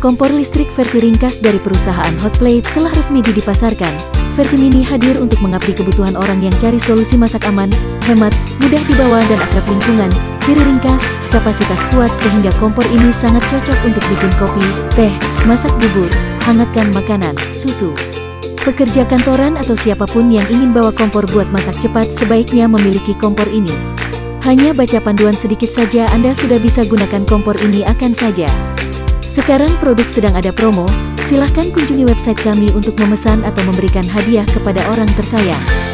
Kompor listrik versi ringkas dari perusahaan Hotplate telah resmi dipasarkan. Versi mini hadir untuk mengabdi kebutuhan orang yang cari solusi masak aman, hemat, mudah dibawa dan akrab lingkungan. Ciri ringkas, kapasitas kuat sehingga kompor ini sangat cocok untuk bikin kopi, teh, masak bubur, hangatkan makanan, susu. Pekerja kantoran atau siapa pun yang ingin bawa kompor buat masak cepat sebaiknya memiliki kompor ini. Hanya baca panduan sedikit saja Anda sudah bisa gunakan kompor ini akan saja. Sekarang produk sedang ada promo, silahkan kunjungi website kami untuk memesan atau memberikan hadiah kepada orang tersayang.